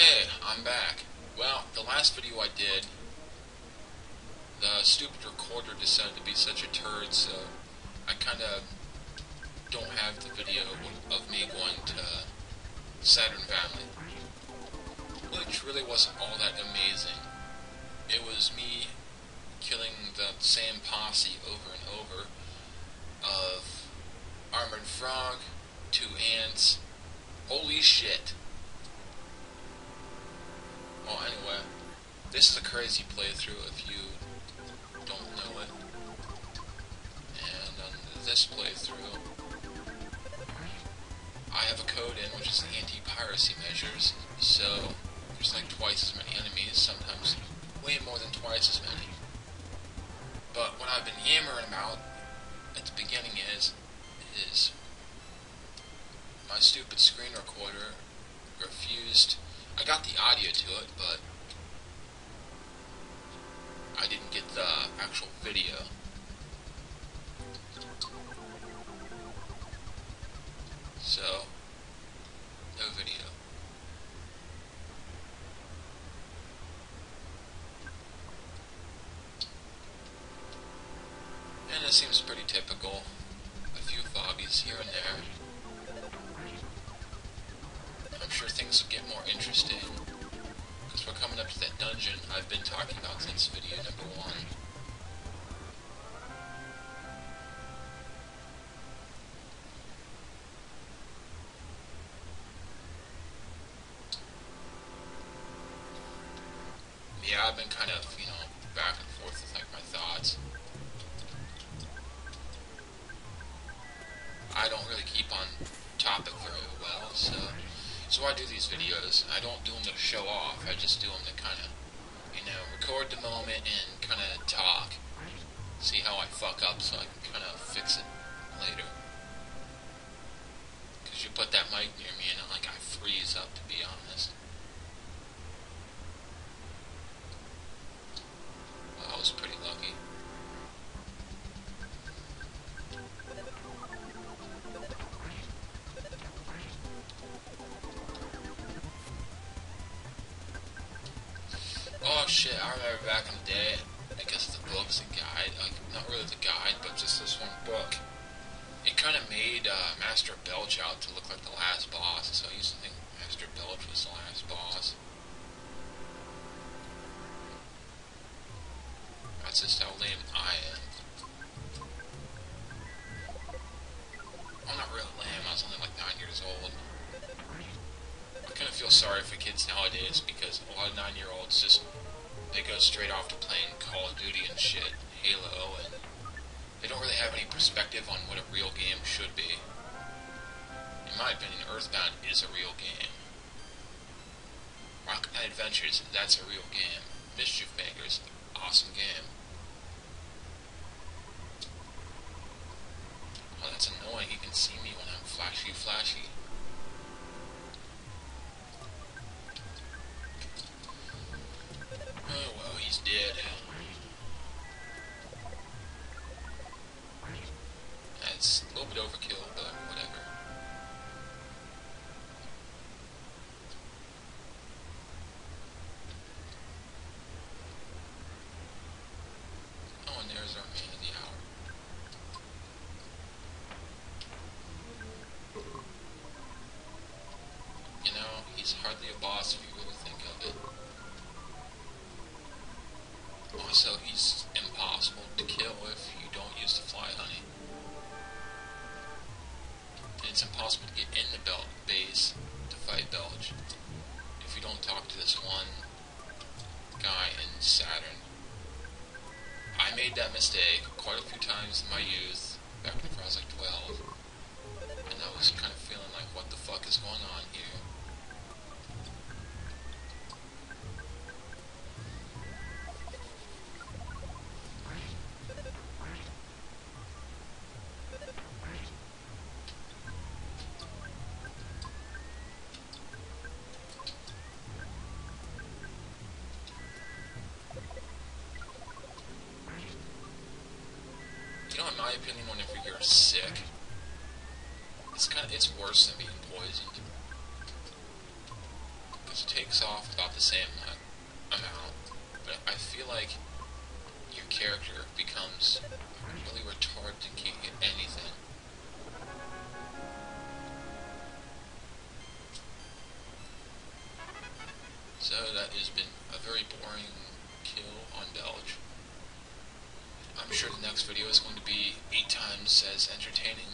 Okay, I'm back. Well, the last video I did, the stupid recorder decided to be such a turd, so I kind of don't have the video of me going to Saturn Valley, which really wasn't all that amazing. It was me killing the same posse over and over of Armored Frog, two ants, holy shit. Well, anyway, this is a crazy playthrough if you don't know it. And on this playthrough, I have a code in which is anti-piracy measures, so there's like twice as many enemies, sometimes way more than twice as many. But what I've been yammering about at the beginning is, is my stupid screen recorder refused I got the audio to it, but I didn't get the actual video. So, no video. And it seems pretty typical. A few Foppies here and there. I'm sure things will get more interesting. Talking since video number one. Yeah, I've been kind of, you know, back and forth with like my thoughts. I don't really keep on topic very well, so so I do these videos. I don't do them to show off. I just do them to kind of, record the moment and kind of talk. See how I fuck up so I can kind of fix it later. Because you put that mic near me and I'm like I freeze up, shit, I remember back in the day, I guess the book's a guide, like, not really the guide, but just this one book. It kind of made uh, Master Belch out to look like the last boss, so I used to think Master Belch was the last boss. That's just how lame I am. I'm not really lame, I was only like 9 years old. I kind of feel sorry for kids nowadays because a lot of nine year olds just they go straight off to playing Call of Duty and shit, Halo, and they don't really have any perspective on what a real game should be. In my opinion, Earthbound is a real game. Rocket Knight Adventures, that's a real game. Mischief Makers, awesome game. Oh, that's annoying. He can see me when I'm flashy, flashy. Hardly a boss if you really think of it. Also, he's impossible to kill if you don't use the fly honey. And it's impossible to get in the Belch base to fight Belch if you don't talk to this one guy in Saturn. I made that mistake quite a few times in my youth, back when I was like 12, and I was kind of feeling like, what the fuck is going on here? My opinion, whenever you're sick, it's kind of it's worse than being poisoned. Because it takes off about the same amount, but I feel like your character becomes really retarded I'm sure the next video is going to be eight times as entertaining.